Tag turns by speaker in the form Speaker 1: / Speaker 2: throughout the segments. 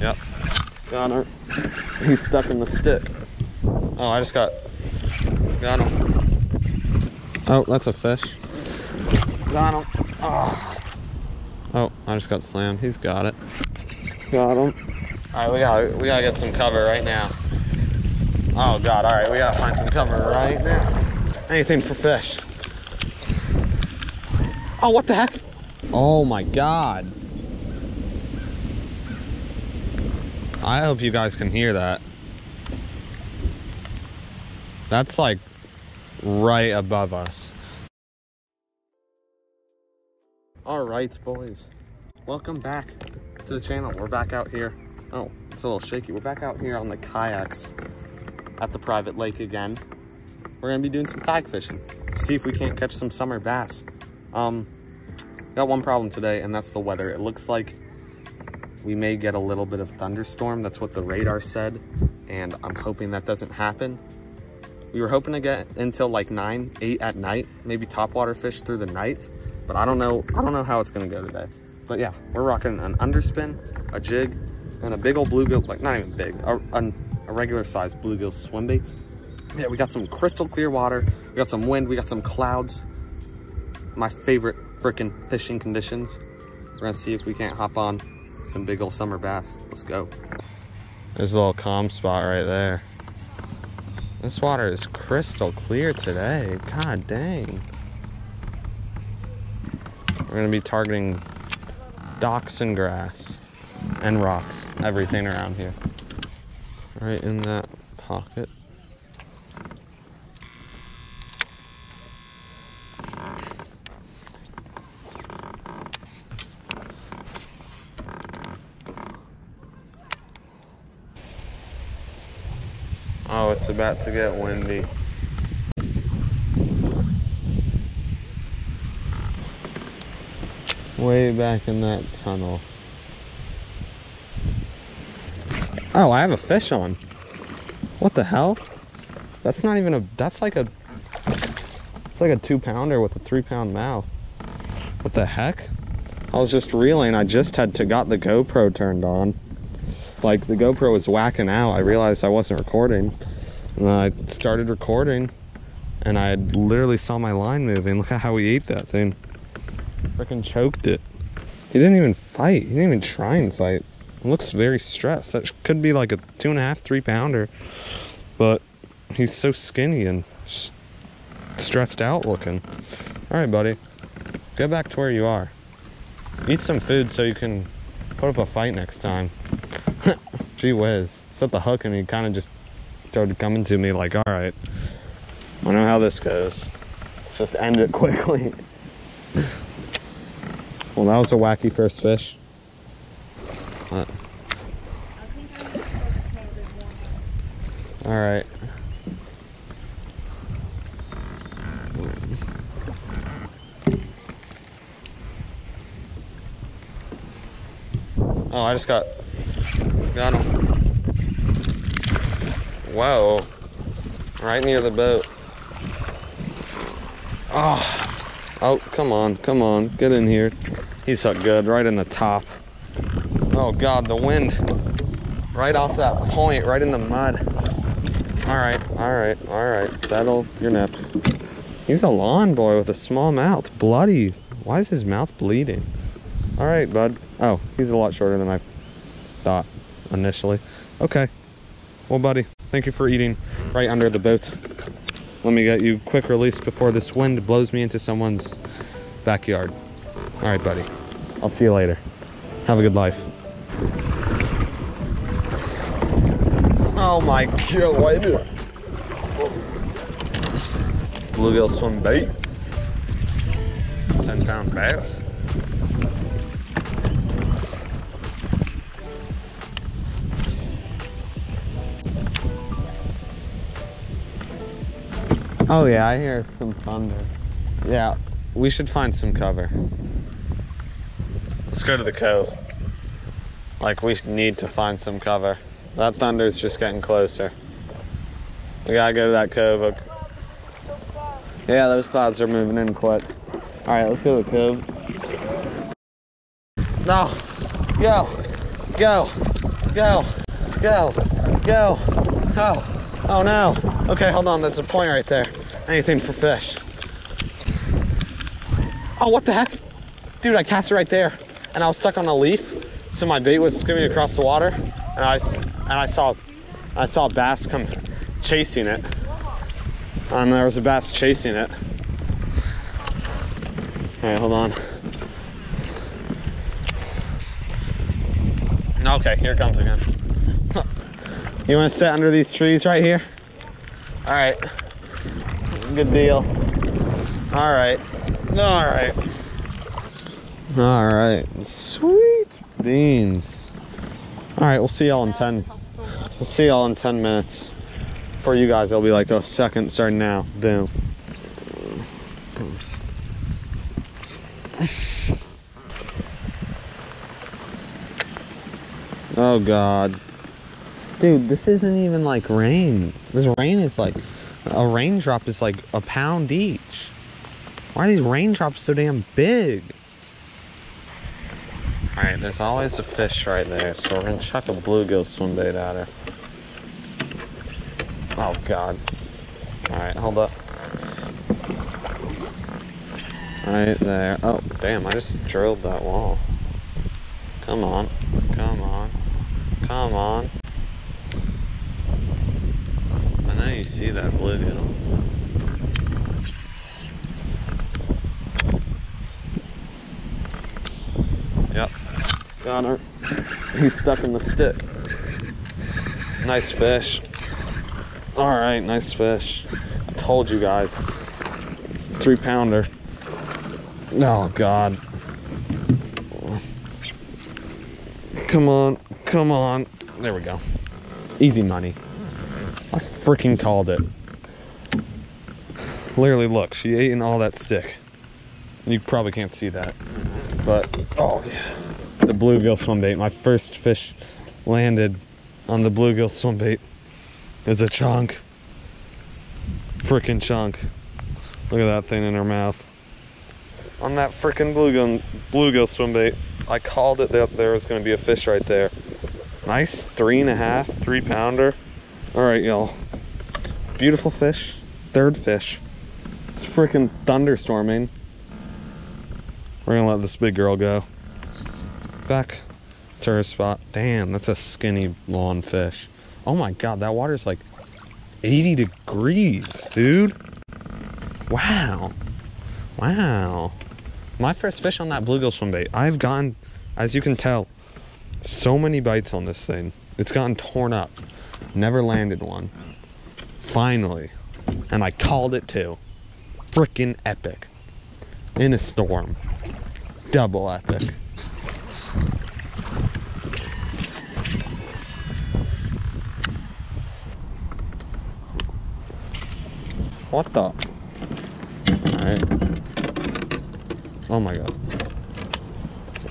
Speaker 1: Yep. Got her. He's stuck in the stick. Oh, I just got, got him. Oh, that's a fish. Got him. Oh. oh, I just got slammed. He's got it. Got him. All right, we gotta, we gotta get some cover right now. Oh God! All right, we gotta find some cover right now. Anything for fish. Oh, what the heck? Oh my God! I hope you guys can hear that. That's like right above us. All right, boys. Welcome back to the channel. We're back out here. Oh, it's a little shaky. We're back out here on the kayaks at the private lake again. We're gonna be doing some kayak fishing. See if we can't catch some summer bass. Um, got one problem today, and that's the weather. It looks like we may get a little bit of thunderstorm. That's what the radar said, and I'm hoping that doesn't happen. We were hoping to get until like nine, eight at night, maybe topwater fish through the night, but I don't know. I don't know how it's gonna go today. But yeah, we're rocking an underspin, a jig, and a big old bluegill, like not even big, a, a, a regular size bluegill swim baits. Yeah, we got some crystal clear water. We got some wind. We got some clouds. My favorite freaking fishing conditions. We're gonna see if we can't hop on some big old summer bass. Let's go. There's a little calm spot right there. This water is crystal clear today. God dang. We're gonna be targeting docks and grass and rocks, everything around here. Right in that pocket. Oh, it's about to get windy. Way back in that tunnel. Oh, I have a fish on. What the hell? That's not even a, that's like a, it's like a two pounder with a three pound mouth. What the heck? I was just reeling, I just had to got the GoPro turned on. Like the GoPro was whacking out. I realized I wasn't recording. And I started recording and I literally saw my line moving. Look at how he ate that thing. Freaking choked it. He didn't even fight. He didn't even try and fight. looks very stressed. That could be like a two and a half, three pounder. But he's so skinny and stressed out looking. All right, buddy. Get back to where you are. Eat some food so you can put up a fight next time. Gee whiz. Set the hook and he kind of just started coming to me like, all right, I know how this goes. Let's just end it quickly. well, that was a wacky first fish. What? All right. Oh, I just got got him. Whoa. Right near the boat. Oh. Oh, come on, come on. Get in here. He's hooked good, right in the top. Oh God, the wind. Right off that point, right in the mud. All right, all right, all right. Settle your nips. He's a lawn boy with a small mouth. Bloody. Why is his mouth bleeding? All right, bud. Oh, he's a lot shorter than I thought initially. Okay. Well, buddy, thank you for eating right under the boat. Let me get you quick release before this wind blows me into someone's backyard. All right, buddy. I'll see you later. Have a good life. Oh my god. Bluegill swim bait. 10 pound bass. Oh yeah, I hear some thunder. Yeah, we should find some cover. Let's go to the cove. Like we need to find some cover. That thunder's just getting closer. We gotta go to that cove. Yeah, those clouds are moving in quick. All right, let's go to the cove. No, go, go. Go. Go. Go. Oh. Oh no. Okay, hold on. There's a point right there. Anything for fish. Oh, what the heck? Dude, I cast it right there. And I was stuck on a leaf. So my bait was skimming across the water. And I, and I saw, I saw a bass come chasing it. And there was a bass chasing it. All right, hold on. Okay, here comes again. you want to sit under these trees right here? All right. Good deal. All right. All right. All right. Sweet beans. All right, we'll see y'all in 10. We'll see y'all in 10 minutes. For you guys, it'll be like a second starting now. Boom. Oh god. Dude, this isn't even like rain. This rain is like a raindrop is like a pound each. Why are these raindrops so damn big? Alright, there's always a fish right there, so we're gonna chuck a bluegill swim bait at her. Oh god. Alright, hold up. Right there. Oh, damn, I just drilled that wall. Come on. Come on. Come on. I you see that bluegill. Yep. Got her. He's stuck in the stick. Nice fish. Alright, nice fish. I told you guys. Three pounder. Oh, God. Come on, come on. There we go. Easy money. Freaking called it. Literally, look, she ate in all that stick. You probably can't see that. But, oh, yeah. The bluegill swim bait. My first fish landed on the bluegill swim bait. It's a chunk. Freaking chunk. Look at that thing in her mouth. On that freaking bluegill, bluegill swim bait. I called it that there was going to be a fish right there. Nice three and a half, three pounder. All right, y'all. Beautiful fish. Third fish. It's freaking thunderstorming. We're gonna let this big girl go. Back to her spot. Damn, that's a skinny lawn fish. Oh my god, that water's like 80 degrees, dude. Wow. Wow. My first fish on that bluegill swim bait. I've gotten, as you can tell, so many bites on this thing. It's gotten torn up. Never landed one. Finally. And I called it too. Freaking epic. In a storm. Double epic. What the? Alright. Oh my god.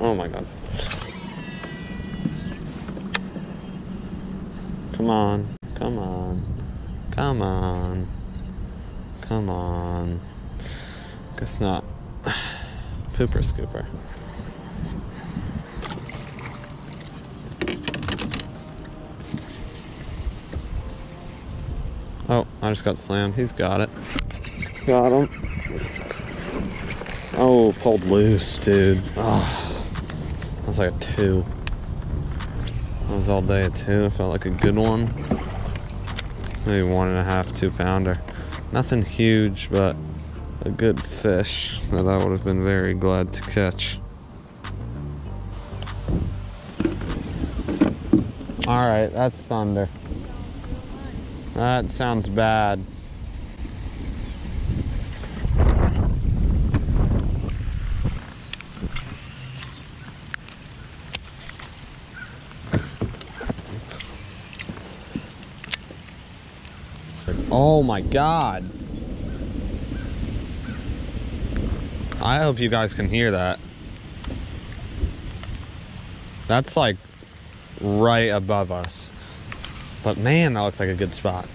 Speaker 1: Oh my god. Come on. Come on. Come on. Come on. Guess not. Pooper scooper. Oh, I just got slammed. He's got it. Got him. Oh, pulled loose, dude. Oh, that was like a two. That was all day a two. It felt like a good one. Maybe one and a half, two pounder. Nothing huge, but a good fish that I would have been very glad to catch. All right, that's thunder. That sounds bad. Oh my god. I hope you guys can hear that. That's like right above us. But man, that looks like a good spot.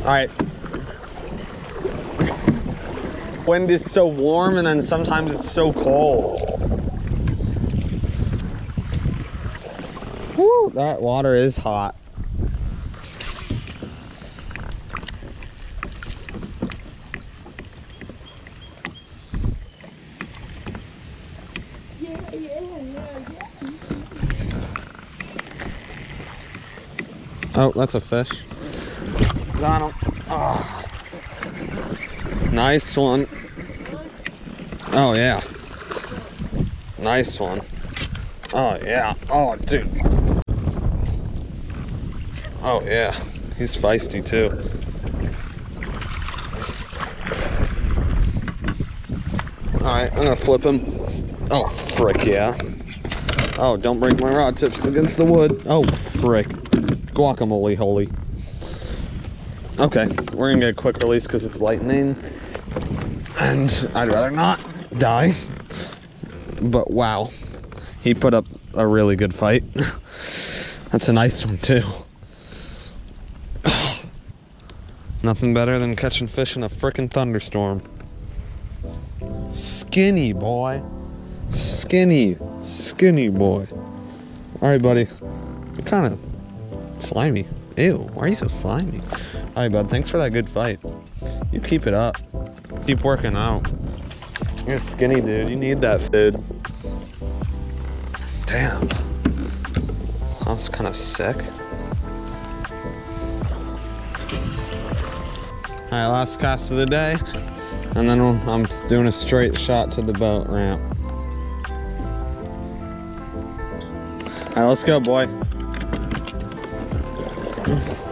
Speaker 1: All right. Wind is so warm and then sometimes it's so cold. Woo, that water is hot. Oh, that's a fish. Him. Oh. Nice one. Oh, yeah. Nice one. Oh, yeah. Oh, dude. Oh, yeah. He's feisty, too. Alright, I'm gonna flip him. Oh, frick, yeah. Oh, don't break my rod tips against the wood. Oh, frick. Guacamole holy. Okay, we're gonna get a quick release because it's lightning. And I'd rather not die. But wow, he put up a really good fight. That's a nice one too. Nothing better than catching fish in a frickin' thunderstorm. Skinny boy. Skinny, skinny boy. All right, buddy. You're kind of slimy. Ew, why are you so slimy? All right, bud. Thanks for that good fight. You keep it up. Keep working out. You're skinny dude. You need that food. Damn. Was kind of sick. All right, last cast of the day. And then I'm doing a straight shot to the boat ramp. All right, let's go, boy. Mm-hmm.